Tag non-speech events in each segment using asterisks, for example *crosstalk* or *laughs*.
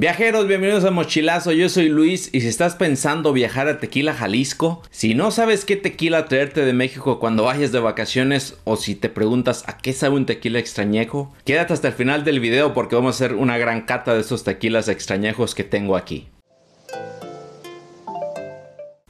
Viajeros, bienvenidos a Mochilazo, yo soy Luis y si estás pensando viajar a Tequila, Jalisco, si no sabes qué tequila traerte de México cuando vayas de vacaciones o si te preguntas a qué sabe un tequila extrañejo, quédate hasta el final del video porque vamos a hacer una gran cata de estos tequilas extrañejos que tengo aquí.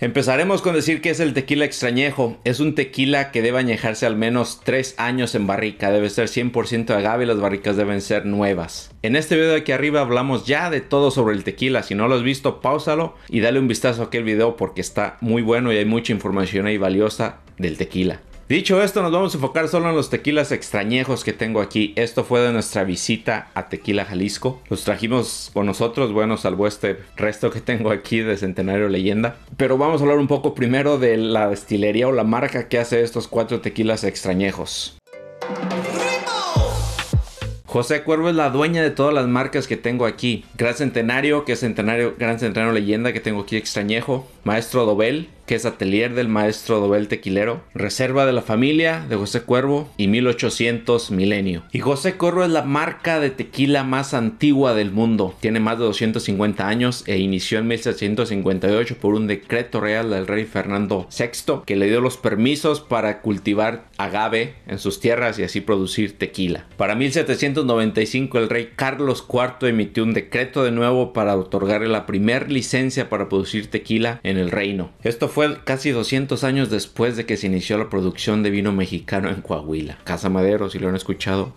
Empezaremos con decir que es el tequila extrañejo. Es un tequila que debe añejarse al menos 3 años en barrica. Debe ser 100% agave y las barricas deben ser nuevas. En este video de aquí arriba hablamos ya de todo sobre el tequila. Si no lo has visto, pausalo y dale un vistazo a aquel video porque está muy bueno y hay mucha información ahí valiosa del tequila. Dicho esto, nos vamos a enfocar solo en los tequilas extrañejos que tengo aquí. Esto fue de nuestra visita a Tequila Jalisco. Los trajimos con nosotros, bueno, salvo este resto que tengo aquí de Centenario Leyenda. Pero vamos a hablar un poco primero de la destilería o la marca que hace estos cuatro tequilas extrañejos. José Cuervo es la dueña de todas las marcas que tengo aquí. Gran Centenario, que es Centenario, Gran Centenario Leyenda que tengo aquí extrañejo. Maestro Dobel, que es Atelier del Maestro Dobel Tequilero, Reserva de la Familia de José Cuervo y 1800 Milenio. Y José Cuervo es la marca de tequila más antigua del mundo. Tiene más de 250 años e inició en 1758 por un decreto real del rey Fernando VI que le dio los permisos para cultivar agave en sus tierras y así producir tequila. Para 1795 el rey Carlos IV emitió un decreto de nuevo para otorgarle la primera licencia para producir tequila en el reino. Esto fue casi 200 años después de que se inició la producción de vino mexicano en Coahuila. Casa Madero, si lo han escuchado.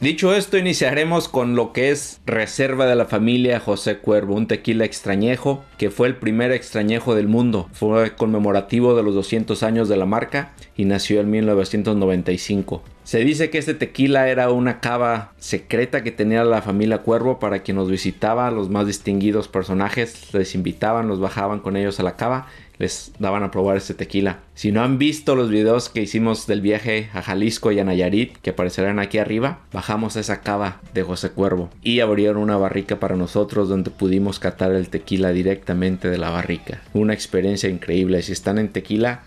Dicho esto, iniciaremos con lo que es Reserva de la Familia José Cuervo, un tequila extrañejo que fue el primer extrañejo del mundo. Fue conmemorativo de los 200 años de la marca y nació en 1995. Se dice que este tequila era una cava secreta que tenía la familia Cuervo para quien nos visitaba, los más distinguidos personajes les invitaban, los bajaban con ellos a la cava les daban a probar este tequila. Si no han visto los videos que hicimos del viaje a Jalisco y a Nayarit, que aparecerán aquí arriba, bajamos a esa cava de José Cuervo y abrieron una barrica para nosotros donde pudimos catar el tequila directamente de la barrica. Una experiencia increíble. Si están en tequila,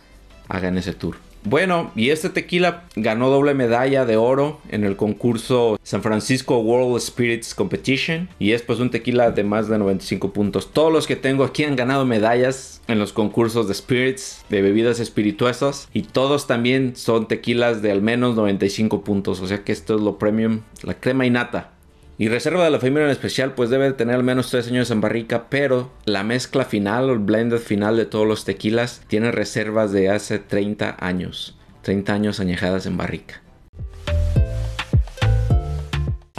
hagan ese tour. Bueno, y este tequila ganó doble medalla de oro en el concurso San Francisco World Spirits Competition. Y es pues un tequila de más de 95 puntos. Todos los que tengo aquí han ganado medallas en los concursos de spirits, de bebidas espirituosas. Y todos también son tequilas de al menos 95 puntos, o sea que esto es lo premium, la crema y nata y reserva de la familia en especial, pues debe tener al menos 3 años en barrica, pero la mezcla final o el blended final de todos los tequilas tiene reservas de hace 30 años. 30 años añejadas en barrica.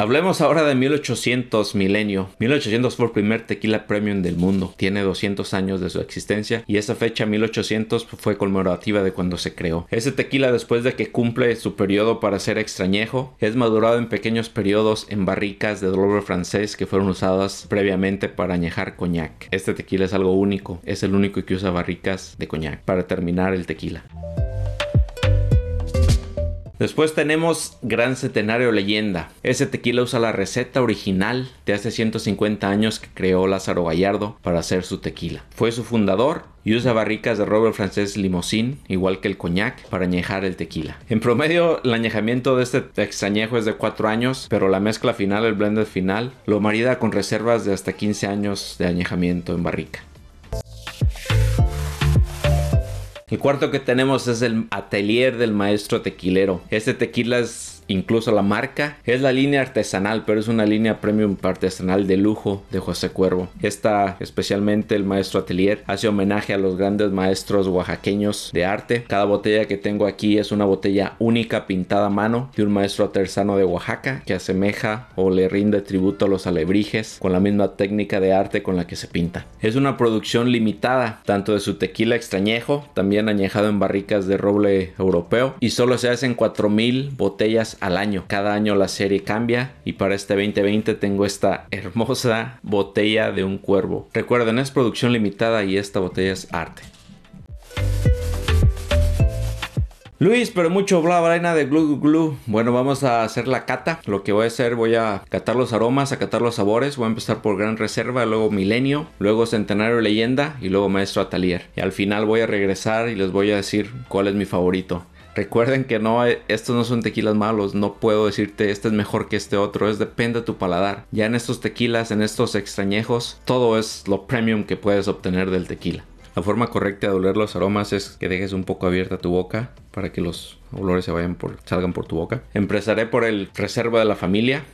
Hablemos ahora de 1800 milenio. 1800 fue el primer tequila premium del mundo. Tiene 200 años de su existencia y esa fecha 1800 fue conmemorativa de cuando se creó. Ese tequila después de que cumple su periodo para ser extrañejo es madurado en pequeños periodos en barricas de doble francés que fueron usadas previamente para añejar coñac. Este tequila es algo único. Es el único que usa barricas de coñac para terminar el tequila. Después tenemos Gran Centenario Leyenda. Ese tequila usa la receta original de hace 150 años que creó Lázaro Gallardo para hacer su tequila. Fue su fundador y usa barricas de roble francés limosín, igual que el coñac, para añejar el tequila. En promedio, el añejamiento de este extrañejo es de 4 años, pero la mezcla final, el blended final, lo marida con reservas de hasta 15 años de añejamiento en barrica. El cuarto que tenemos es el atelier del maestro tequilero. Este tequila es incluso la marca. Es la línea artesanal, pero es una línea premium artesanal de lujo de José Cuervo. Esta, especialmente el maestro Atelier, hace homenaje a los grandes maestros oaxaqueños de arte. Cada botella que tengo aquí es una botella única pintada a mano de un maestro artesano de Oaxaca que asemeja o le rinde tributo a los alebrijes con la misma técnica de arte con la que se pinta. Es una producción limitada, tanto de su tequila extrañejo, también añejado en barricas de roble europeo, y solo se hacen 4000 botellas al año. Cada año la serie cambia y para este 2020 tengo esta hermosa botella de un cuervo. Recuerden, es producción limitada y esta botella es arte. Luis, pero mucho bla bla de glue glue. Bueno, vamos a hacer la cata. Lo que voy a hacer, voy a catar los aromas, a catar los sabores. Voy a empezar por Gran Reserva, luego Milenio, luego Centenario Leyenda y luego Maestro Atelier. Y al final voy a regresar y les voy a decir cuál es mi favorito. Recuerden que no, estos no son tequilas malos, no puedo decirte este es mejor que este otro, es depende de tu paladar. Ya en estos tequilas, en estos extrañejos, todo es lo premium que puedes obtener del tequila. La forma correcta de oler los aromas es que dejes un poco abierta tu boca para que los olores se vayan por, salgan por tu boca. Empezaré por el Reserva de la Familia.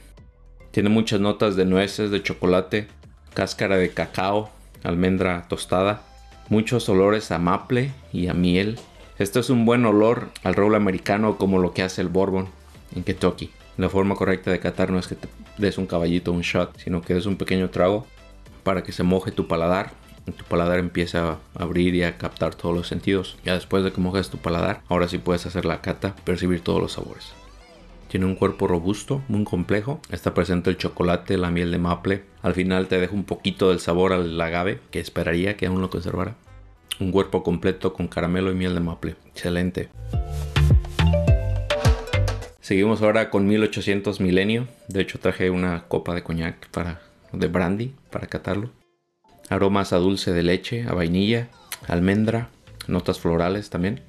Tiene muchas notas de nueces, de chocolate, cáscara de cacao, almendra tostada, muchos olores a maple y a miel. Esto es un buen olor al roble americano como lo que hace el bourbon en Kentucky. La forma correcta de catar no es que te des un caballito, un shot, sino que des un pequeño trago para que se moje tu paladar. Tu paladar empieza a abrir y a captar todos los sentidos. Ya después de que mojes tu paladar, ahora sí puedes hacer la cata, percibir todos los sabores. Tiene un cuerpo robusto, muy complejo. Está presente el chocolate, la miel de maple. Al final te deja un poquito del sabor al agave, que esperaría que aún lo conservara. Un cuerpo completo con caramelo y miel de maple. Excelente. Seguimos ahora con 1800 Milenio. De hecho traje una copa de coñac para, de brandy para catarlo. Aromas a dulce de leche, a vainilla, almendra, notas florales también.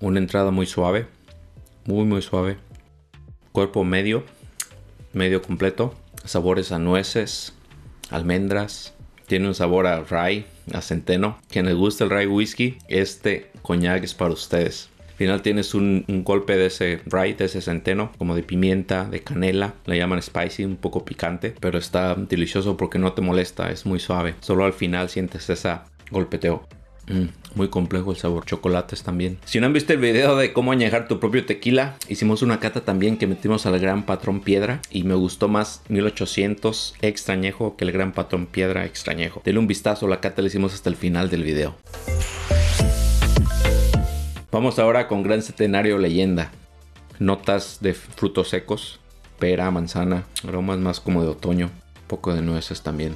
Una entrada muy suave, muy muy suave. Cuerpo medio, medio completo. Sabores a nueces, almendras. Tiene un sabor a rye, a centeno. Quien les gusta el rye whisky, este coñac es para ustedes. Al final tienes un, golpe de ese rye, de ese centeno, como de pimienta, de canela. Le llaman spicy, un poco picante, pero está delicioso porque no te molesta, es muy suave. Solo al final sientes ese golpeteo. Mm, muy complejo el sabor. Chocolates también. Si no han visto el video de cómo añejar tu propio tequila, hicimos una cata también que metimos al Gran Patrón Piedra y me gustó más 1800 extrañejo que el Gran Patrón Piedra extrañejo. Denle un vistazo, la cata la hicimos hasta el final del video. Vamos ahora con Gran Centenario Leyenda. Notas de frutos secos, pera, manzana, aromas más como de otoño, poco de nueces también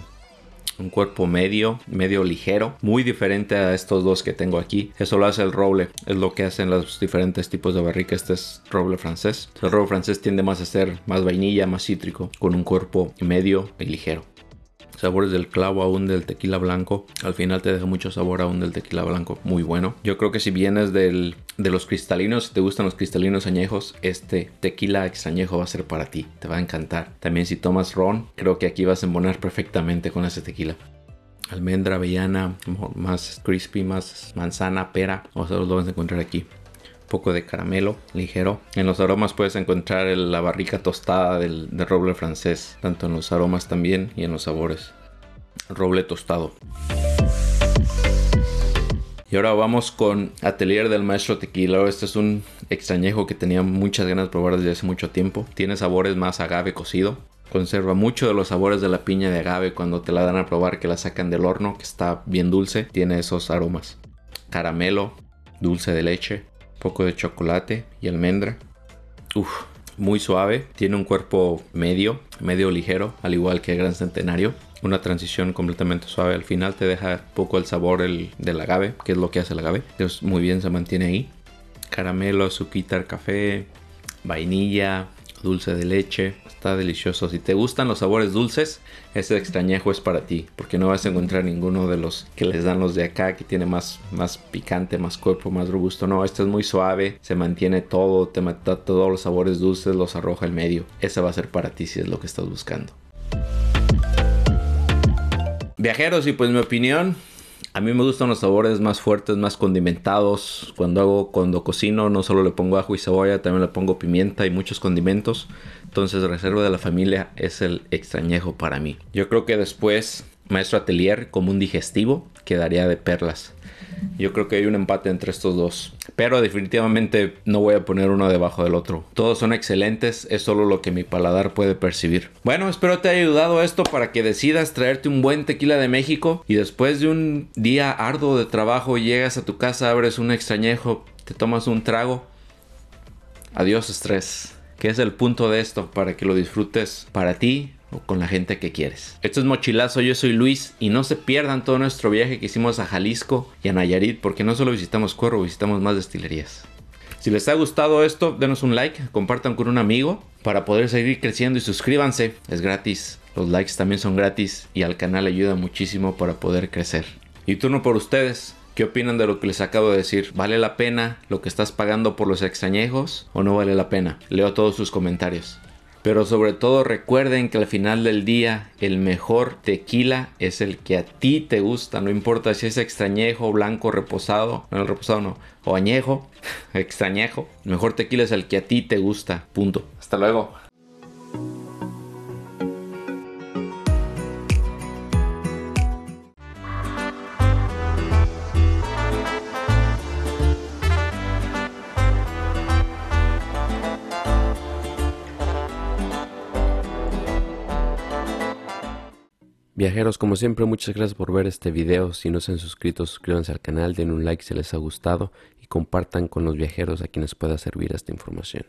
un cuerpo medio, medio ligero, muy diferente a estos dos que tengo aquí. Eso lo hace el roble, es lo que hacen los diferentes tipos de barrica. Este es roble francés. El roble francés tiende más a ser más vainilla, más cítrico, con un cuerpo medio y ligero sabores del clavo aún del tequila blanco. Al final te deja mucho sabor aún del tequila blanco, muy bueno. Yo creo que si vienes del, de los cristalinos, si te gustan los cristalinos añejos, este tequila extrañejo va a ser para ti, te va a encantar. También si tomas ron, creo que aquí vas a embonar perfectamente con ese tequila almendra, avellana, más crispy, más manzana, pera. O sea, lo vas a encontrar aquí poco de caramelo ligero. En los aromas puedes encontrar la barrica tostada del, roble francés, tanto en los aromas también y en los sabores. Roble tostado. Y ahora vamos con Atelier del Maestro Tequila. Este es un extrañejo que tenía muchas ganas de probar desde hace mucho tiempo. Tiene sabores más agave cocido. Conserva mucho de los sabores de la piña de agave cuando te la dan a probar que la sacan del horno, que está bien dulce. Tiene esos aromas. Caramelo, dulce de leche, poco de chocolate y almendra. Uf, muy suave, tiene un cuerpo medio, medio ligero, al igual que el Gran Centenario. Una transición completamente suave. Al final te deja poco el sabor el, del agave, que es lo que hace el agave. Entonces muy bien se mantiene ahí. Caramelo, azúcar, café, vainilla, dulce de leche. Está delicioso. Si te gustan los sabores dulces, ese extrañejo es para ti. Porque no vas a encontrar ninguno de los que les dan los de acá, que tiene más, más picante, más cuerpo, más robusto. No, este es muy suave. Se mantiene todo. Te mata todos los sabores dulces, los arroja al medio. Ese va a ser para ti si es lo que estás buscando. Viajeros, y pues mi opinión, a mí me gustan los sabores más fuertes, más condimentados. Cuando hago, cuando cocino, no solo le pongo ajo y cebolla, también le pongo pimienta y muchos condimentos. Entonces, reserva de la familia es el extrañejo para mí. Yo creo que después, Maestro Atelier como un digestivo quedaría de perlas. Yo creo que hay un empate entre estos dos. Pero definitivamente no voy a poner uno debajo del otro. Todos son excelentes, es solo lo que mi paladar puede percibir. Bueno, espero te haya ayudado esto para que decidas traerte un buen tequila de México y después de un día arduo de trabajo llegas a tu casa, abres un extrañejo, te tomas un trago. Adiós estrés. ¿Qué es el punto de esto? Para que lo disfrutes para ti, o con la gente que quieres. Esto es Mochilazo, yo soy Luis y no se pierdan todo nuestro viaje que hicimos a Jalisco y a Nayarit porque no solo visitamos Cuervo, visitamos más destilerías. Si les ha gustado esto, denos un like, compartan con un amigo para poder seguir creciendo y suscríbanse, es gratis. Los likes también son gratis y al canal ayuda muchísimo para poder crecer. Y turno por ustedes, ¿Qué opinan de lo que les acabo de decir? ¿Vale la pena lo que estás pagando por los extrañejos o no vale la pena? Leo todos sus comentarios. Pero sobre todo recuerden que al final del día el mejor tequila es el que a ti te gusta. No importa si es extrañejo, blanco, reposado. No, el reposado no. O añejo, *laughs* extrañejo. El mejor tequila es el que a ti te gusta. Punto. Hasta luego. Viajeros, como siempre, muchas gracias por ver este video. Si no se han suscrito, suscríbanse al canal, den un like si les ha gustado y compartan con los viajeros a quienes pueda servir esta información.